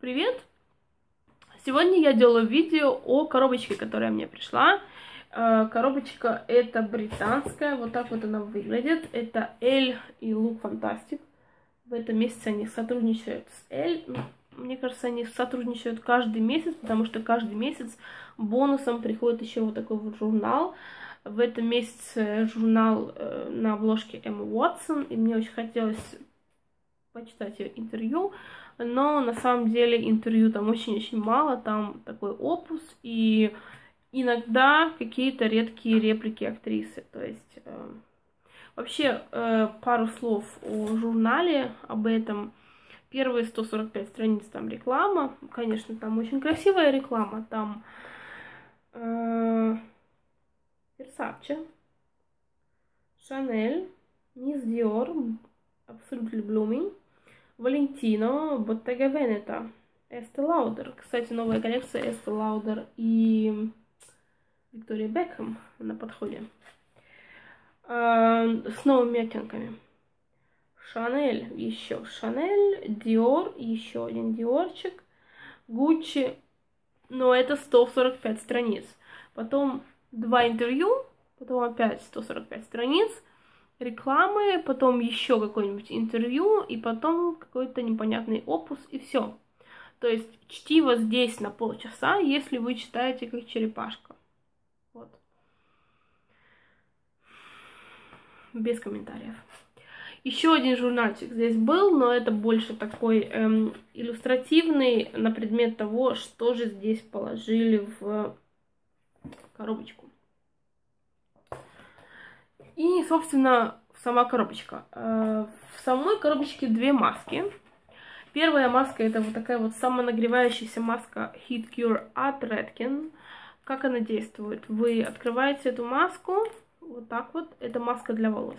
Привет! Сегодня я делаю видео о коробочке, которая мне пришла. Э, коробочка это британская, вот так вот она выглядит. Это L и Look Fantastic. В этом месяце они сотрудничают с L. Мне кажется, они сотрудничают каждый месяц, потому что каждый месяц бонусом приходит еще вот такой вот журнал. В этом месяце журнал э, на обложке Эмма Уотсон, и мне очень хотелось почитать ее интервью но на самом деле интервью там очень-очень мало, там такой опус и иногда какие-то редкие реплики актрисы, то есть э, вообще э, пару слов о журнале, об этом. Первые 145 страниц там реклама, конечно, там очень красивая реклама, там э, Versace, Chanel, Miss Dior, Absolutely Blooming, Валентино, Bottega Veneta, Estee Lauder. Кстати, новая коллекция Estee Lauder и Виктория Бекхэм на подходе. С новыми оттенками. Шанель, еще Шанель, Диор, еще один Диорчик, Гуччи, но это 145 страниц. Потом два интервью, потом опять 145 страниц, рекламы, потом еще какое-нибудь интервью, и потом какой-то непонятный опус, и все. То есть чтиво здесь на полчаса, если вы читаете как черепашка. Вот. Без комментариев. Еще один журнальчик здесь был, но это больше такой эм, иллюстративный на предмет того, что же здесь положили в коробочку. И, собственно, сама коробочка. Э, в самой коробочке две маски. Первая маска это вот такая вот самонагревающаяся маска Heat Cure от Redken. Как она действует? Вы открываете эту маску, вот так вот, это маска для волос.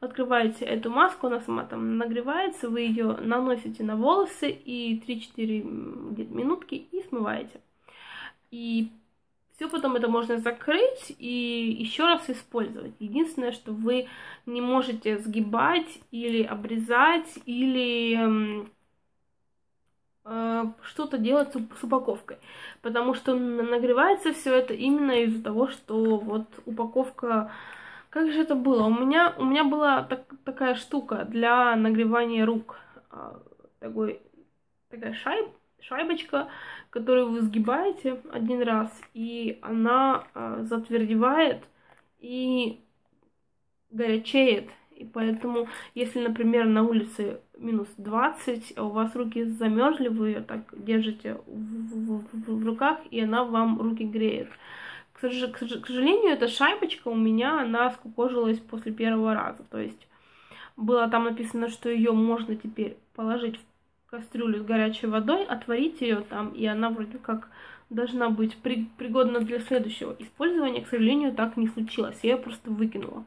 Открываете эту маску, она сама там нагревается, вы ее наносите на волосы и 3-4 минутки и смываете. И все потом это можно закрыть и еще раз использовать. Единственное, что вы не можете сгибать или обрезать, или эм, э, что-то делать с упаковкой. Потому что нагревается все это именно из-за того, что вот упаковка... Как же это было? У меня, у меня была так, такая штука для нагревания рук. А, такой, такая шайба шайбочка, которую вы сгибаете один раз, и она э, затвердевает и горячеет. И поэтому, если, например, на улице минус 20, а у вас руки замерзли, вы ее так держите в, в, в, в руках, и она вам руки греет. К, к, к сожалению, эта шайбочка у меня, она скукожилась после первого раза. То есть было там написано, что ее можно теперь положить в кастрюлю с горячей водой, отварить ее там, и она вроде как должна быть при, пригодна для следующего использования. К сожалению, так не случилось. Я ее просто выкинула.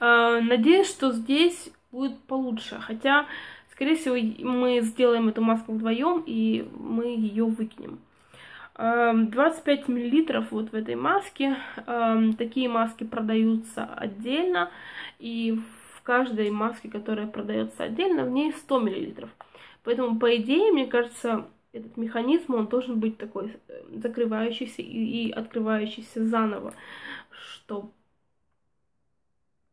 Э, надеюсь, что здесь будет получше. Хотя, скорее всего, мы сделаем эту маску вдвоем, и мы ее выкинем. 25 миллилитров вот в этой маске. Такие маски продаются отдельно. И в каждой маске, которая продается отдельно, в ней 100 миллилитров. Поэтому, по идее, мне кажется, этот механизм, он должен быть такой э, закрывающийся и, и открывающийся заново, что,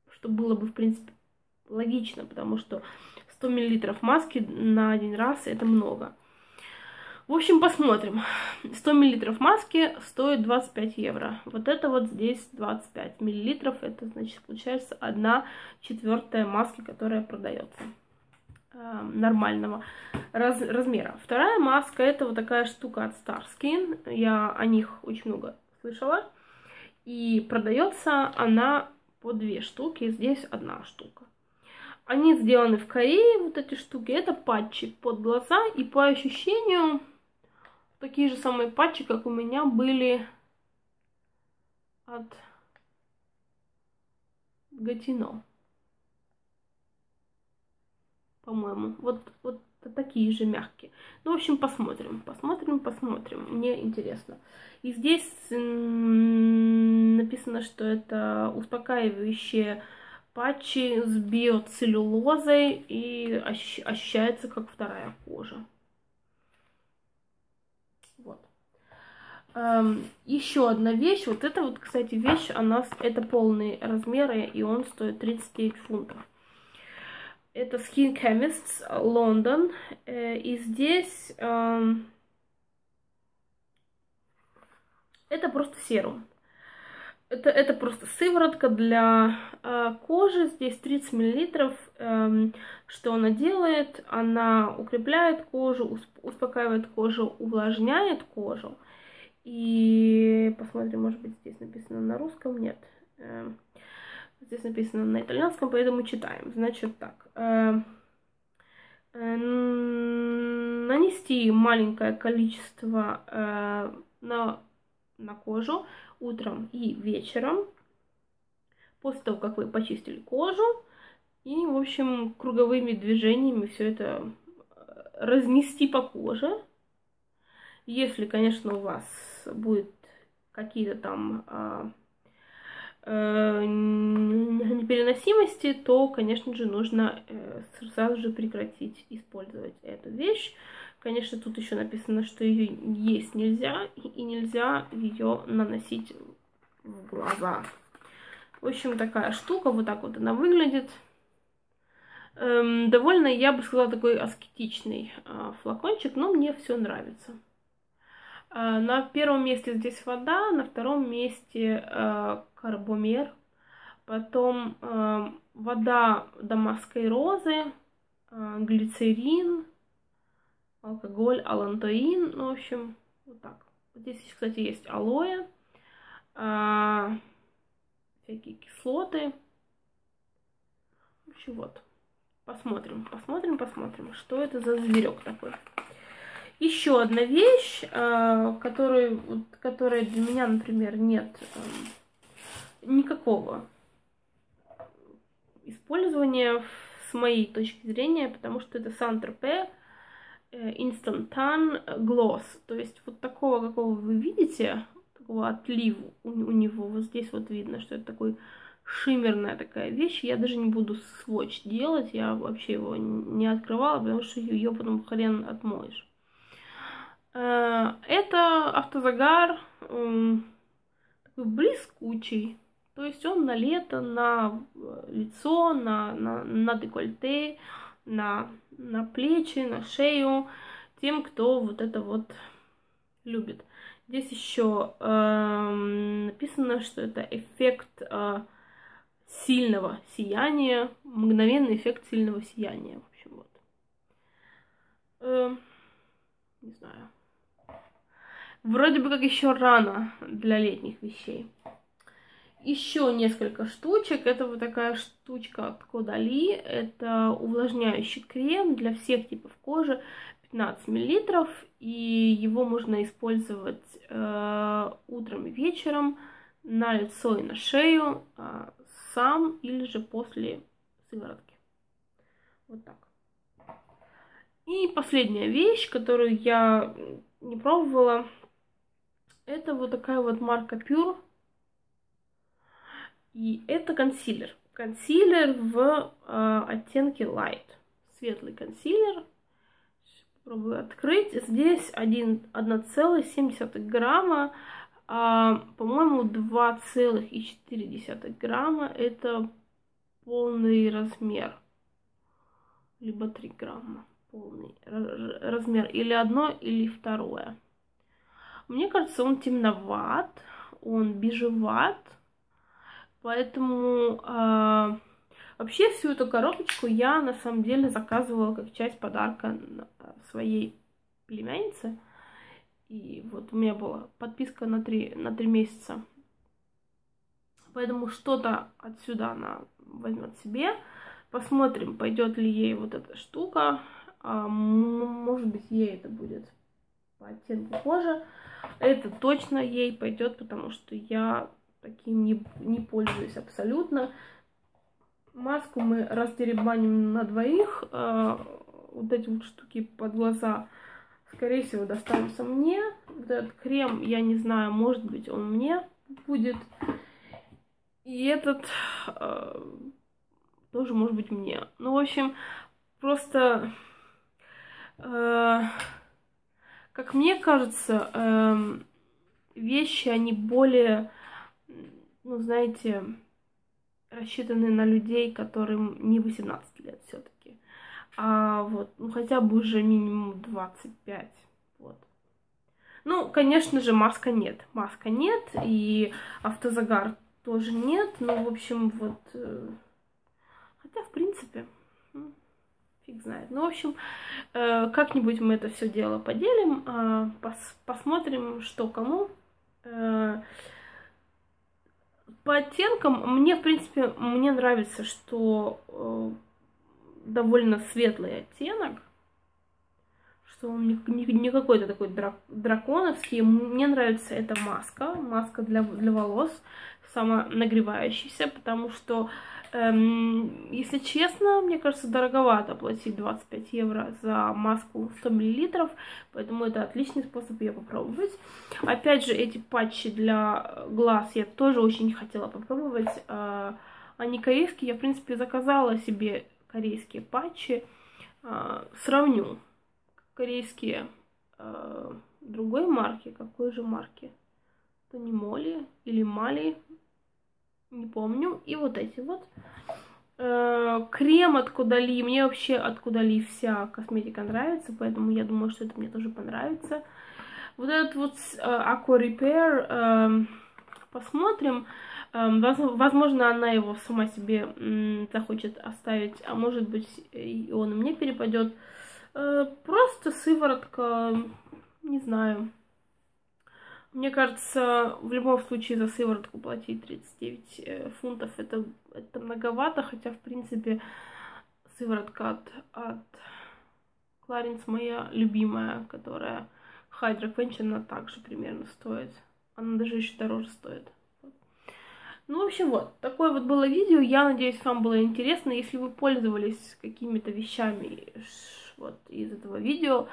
что было бы, в принципе, логично, потому что 100 мл маски на один раз это много. В общем, посмотрим. 100 мл маски стоит 25 евро. Вот это вот здесь 25 миллилитров. Это значит, получается, 1 четвертая маски, которая продается. Эм, нормального раз, размера. Вторая маска это вот такая штука от Starskin. Я о них очень много слышала. И продается она по две штуки. Здесь одна штука. Они сделаны в Корее, вот эти штуки. Это патчи под глаза. И по ощущению такие же самые патчи, как у меня были от Гатино по-моему. Вот, вот такие же мягкие. Ну, в общем, посмотрим, посмотрим, посмотрим. Мне интересно. И здесь написано, что это успокаивающие патчи с биоцеллюлозой и ощущается как вторая кожа. Эм, еще одна вещь. Вот эта вот, кстати, вещь, она, это полные размеры, и он стоит 39 фунтов. Это Skin Chemists Лондон. Э, и здесь э, это просто серум. Это, это просто сыворотка для э, кожи. Здесь 30 миллилитров. Э, что она делает? Она укрепляет кожу, успокаивает кожу, увлажняет кожу. И посмотрим, может быть, здесь написано на русском. Нет. Э, здесь написано на итальянском, поэтому читаем. Значит так. Э, э, нанести маленькое количество э, на, на кожу утром и вечером, после того, как вы почистили кожу, и, в общем, круговыми движениями все это разнести по коже. Если, конечно, у вас будет какие-то там непереносимости, то, конечно же, нужно э, сразу же прекратить использовать эту вещь. Конечно, тут еще написано, что ее есть нельзя, и нельзя ее наносить в глаза. В общем, такая штука, вот так вот она выглядит. Эм, довольно, я бы сказала, такой аскетичный э, флакончик, но мне все нравится. Э, на первом месте здесь вода, на втором месте э, карбомер, потом э, вода дамасской розы, э, глицерин, алкоголь, алантоин, ну, в общем, вот так. Здесь, кстати, есть алоэ, а, всякие кислоты. В общем, вот. Посмотрим, посмотрим, посмотрим, что это за зверек такой. Еще одна вещь, а, которой, которой для меня, например, нет а, никакого использования с моей точки зрения, потому что это Сан-Тропе Instantan Gloss. То есть вот такого, какого вы видите, такого отливу у, него. Вот здесь вот видно, что это такой шиммерная такая вещь. Я даже не буду сводч делать, я вообще его не открывала, потому что ее потом хрен отмоешь. Э, это автозагар такой блескучий. То есть он на лето, на э, лицо, на, на, на декольте, на, на плечи, на шею, тем, кто вот это вот любит. Здесь еще э, написано, что это эффект э, сильного сияния, мгновенный эффект сильного сияния. В общем, вот. Э, не знаю. Вроде бы как еще рано для летних вещей еще несколько штучек. Это вот такая штучка от Кодали. Это увлажняющий крем для всех типов кожи. 15 миллилитров. И его можно использовать э, утром и вечером на лицо и на шею э, сам или же после сыворотки. Вот так. И последняя вещь, которую я не пробовала, это вот такая вот марка Pure и это консилер. Консилер в э, оттенке Light. Светлый консилер. Попробую открыть. Здесь 1,7 грамма. А, по-моему, 2,4 грамма. Это полный размер. Либо 3 грамма. Полный размер. Или одно, или второе. Мне кажется, он темноват. Он бежеват Поэтому э, вообще всю эту коробочку я на самом деле заказывала как часть подарка своей племяннице. И вот у меня была подписка на три, на три месяца. Поэтому что-то отсюда она возьмет себе. Посмотрим, пойдет ли ей вот эта штука. А, может быть, ей это будет по оттенку кожи. Это точно ей пойдет, потому что я таким не, не пользуюсь абсолютно. Маску мы раздеребаним на двоих. Э, вот эти вот штуки под глаза, скорее всего, достанутся мне. Вот этот крем, я не знаю, может быть, он мне будет. И этот э, тоже может быть мне. Ну, в общем, просто, э, как мне кажется, э, вещи, они более, ну, знаете, рассчитаны на людей, которым не 18 лет все-таки. А вот, ну, хотя бы уже минимум 25. Вот. Ну, конечно же, маска нет. Маска нет, и автозагар тоже нет. Ну, в общем, вот... Э, хотя, в принципе, фиг знает. Ну, в общем, э, как-нибудь мы это все дело поделим, а, посмотрим, что кому. По оттенкам мне, в принципе, мне нравится, что э, довольно светлый оттенок, что он не, не, не какой-то такой драк, драконовский. Мне нравится эта маска, маска для, для волос, самонагревающаяся, потому что Эм, если честно, мне кажется, дороговато платить 25 евро за маску 100 мл, поэтому это отличный способ ее попробовать. Опять же, эти патчи для глаз я тоже очень хотела попробовать. Э, они корейские, я, в принципе, заказала себе корейские патчи. Э, сравню корейские э, другой марки. Какой же марки? Это не Моли или Мали, не помню. И вот эти вот. Э, крем от Кудали. Мне вообще от Кудали вся косметика нравится, поэтому я думаю, что это мне тоже понравится. Вот этот вот э, Aqua Repair, э, посмотрим. Э, возможно, она его сама себе захочет оставить, а может быть, и он мне перепадет. Э, просто сыворотка, не знаю. Мне кажется, в любом случае за сыворотку платить 39 э, фунтов это, это многовато, хотя, в принципе, сыворотка от, от Clarins моя любимая, которая Hydra Quench, она также примерно стоит. Она даже еще дороже стоит. Ну, в общем, вот, такое вот было видео. Я надеюсь, вам было интересно. Если вы пользовались какими-то вещами вот из этого видео,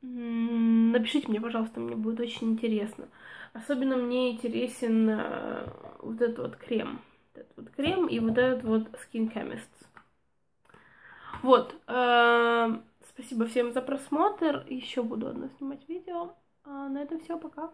Напишите мне, пожалуйста, мне будет очень интересно. Особенно мне интересен э, вот этот вот крем. Этот вот крем и вот этот вот Skin Chemist. Вот. Э, спасибо всем за просмотр. Еще буду одно снимать видео. А на этом все, пока.